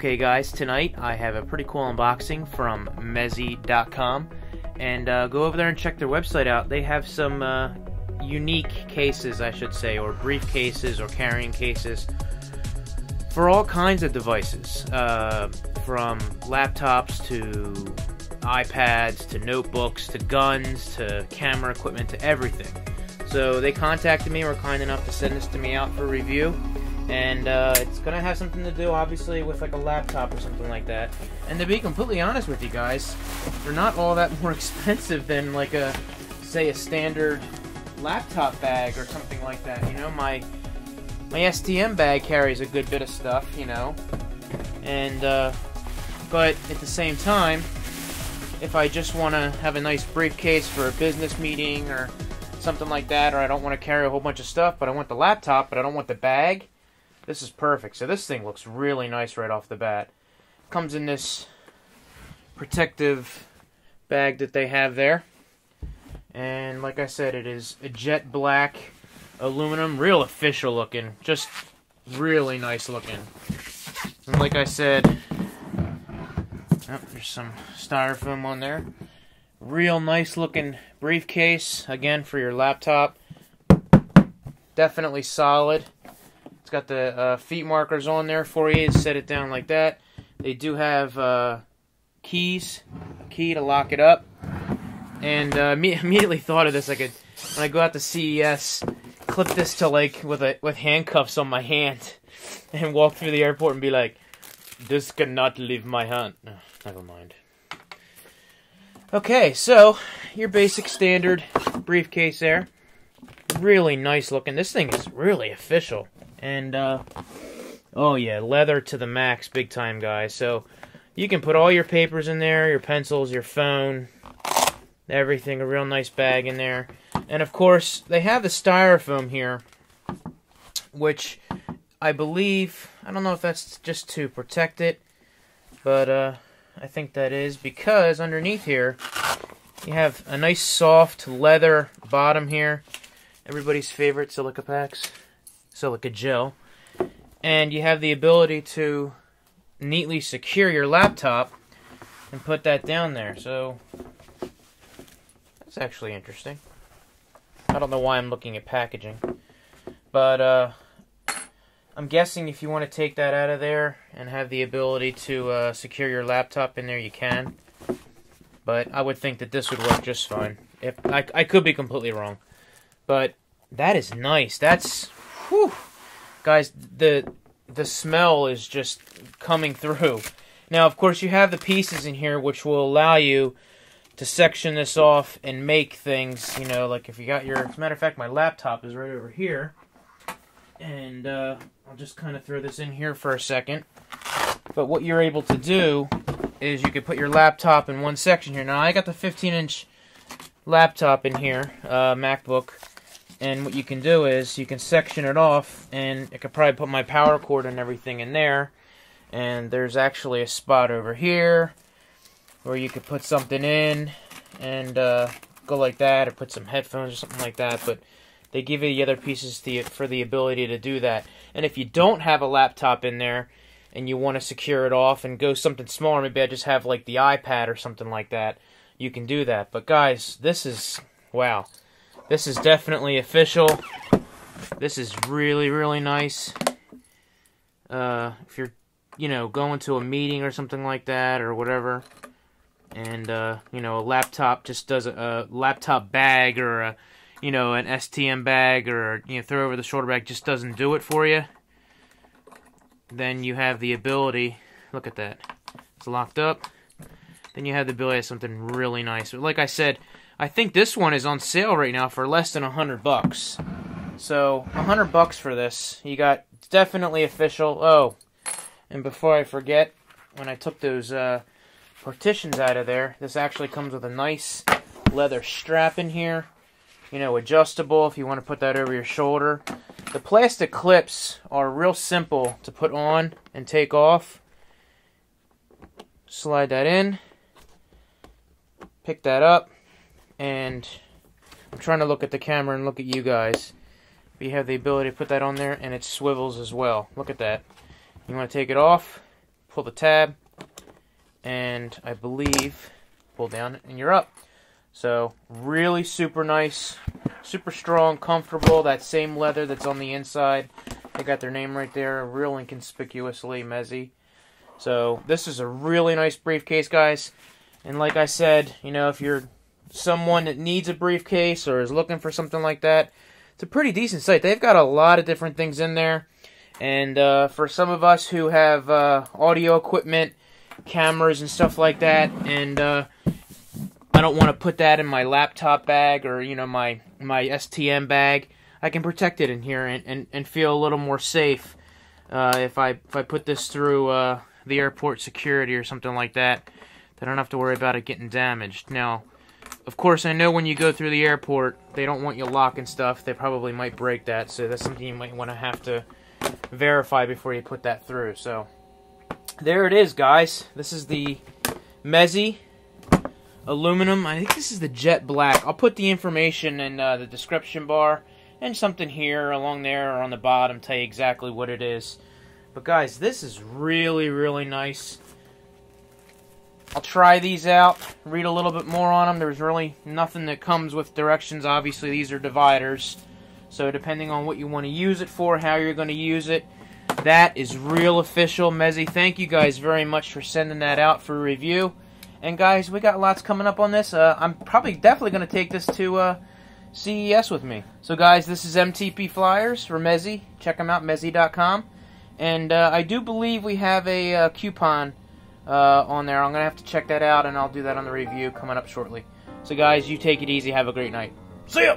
Okay, guys, tonight I have a pretty cool unboxing from Mezzi.com. And uh, go over there and check their website out. They have some uh, unique cases, I should say, or briefcases or carrying cases for all kinds of devices, uh, from laptops to iPads to notebooks to guns to camera equipment to everything. So they contacted me, were kind enough to send this to me out for review and uh, it's gonna have something to do obviously with like a laptop or something like that. And to be completely honest with you guys they're not all that more expensive than like a say a standard laptop bag or something like that you know? My my STM bag carries a good bit of stuff you know? And uh, but at the same time if I just want to have a nice briefcase for a business meeting or something like that or I don't want to carry a whole bunch of stuff but I want the laptop but I don't want the bag this is perfect. So this thing looks really nice right off the bat. Comes in this protective bag that they have there. And like I said, it is a jet black aluminum, real official looking, just really nice looking. And like I said, oh, there's some styrofoam on there. Real nice looking briefcase, again for your laptop. Definitely solid. It's got the uh, feet markers on there for you to set it down like that. They do have uh, keys, key to lock it up. And uh, me immediately thought of this. I could, when I go out to CES, clip this to like with a with handcuffs on my hand, and walk through the airport and be like, "This cannot leave my hand." No, never mind. Okay, so your basic standard briefcase there. Really nice looking. This thing is really official. And, uh, oh yeah, leather to the max, big time, guys. So, you can put all your papers in there, your pencils, your phone, everything, a real nice bag in there. And of course, they have the styrofoam here, which I believe, I don't know if that's just to protect it, but, uh, I think that is because underneath here, you have a nice soft leather bottom here. Everybody's favorite silica packs silica gel. And you have the ability to neatly secure your laptop and put that down there. So that's actually interesting. I don't know why I'm looking at packaging. But uh, I'm guessing if you want to take that out of there and have the ability to uh, secure your laptop in there, you can. But I would think that this would work just fine. If I, I could be completely wrong. But that is nice. That's Whew. Guys, the the smell is just coming through. Now, of course, you have the pieces in here which will allow you to section this off and make things, you know, like if you got your... As a matter of fact, my laptop is right over here. And uh, I'll just kind of throw this in here for a second. But what you're able to do is you can put your laptop in one section here. Now, I got the 15-inch laptop in here, uh, MacBook and what you can do is you can section it off and I could probably put my power cord and everything in there. And there's actually a spot over here where you could put something in and uh, go like that or put some headphones or something like that but they give you the other pieces to, for the ability to do that. And if you don't have a laptop in there and you want to secure it off and go something smaller maybe I just have like the iPad or something like that you can do that. But guys this is wow this is definitely official. This is really, really nice. Uh, if you're, you know, going to a meeting or something like that or whatever, and, uh, you know, a laptop just does a, a laptop bag or a, you know, an STM bag or, you know, throw over the shoulder bag just doesn't do it for you, then you have the ability, look at that, it's locked up, then you have the ability of something really nice. But like I said, I think this one is on sale right now for less than a hundred bucks. So a hundred bucks for this. You got definitely official. Oh, and before I forget, when I took those uh, partitions out of there, this actually comes with a nice leather strap in here. You know, adjustable if you want to put that over your shoulder. The plastic clips are real simple to put on and take off. Slide that in. Pick that up and I'm trying to look at the camera and look at you guys. But you have the ability to put that on there and it swivels as well. Look at that. You want to take it off, pull the tab, and I believe pull down and you're up. So really super nice, super strong, comfortable. That same leather that's on the inside. They got their name right there, real inconspicuously Mezzi. So this is a really nice briefcase, guys. And like I said, you know, if you're someone that needs a briefcase or is looking for something like that, it's a pretty decent site. They've got a lot of different things in there. And uh, for some of us who have uh, audio equipment, cameras and stuff like that, and uh, I don't want to put that in my laptop bag or you know my my STM bag, I can protect it in here and, and, and feel a little more safe uh, if I if I put this through uh, the airport security or something like that. I don't have to worry about it getting damaged. Now, of course, I know when you go through the airport, they don't want you locking stuff. They probably might break that, so that's something you might want to have to verify before you put that through. So, there it is, guys. This is the Mezzi aluminum. I think this is the jet black. I'll put the information in uh, the description bar and something here along there or on the bottom tell you exactly what it is. But guys, this is really, really nice. I'll try these out, read a little bit more on them. There's really nothing that comes with directions. Obviously, these are dividers. So depending on what you want to use it for, how you're going to use it, that is real official. Mezzi, thank you guys very much for sending that out for review. And guys, we got lots coming up on this. Uh, I'm probably definitely going to take this to uh, CES with me. So guys, this is MTP Flyers for Mezzi. Check them out, Mezzi.com. And uh, I do believe we have a uh, coupon uh, on there. I'm going to have to check that out, and I'll do that on the review coming up shortly. So, guys, you take it easy. Have a great night. See ya!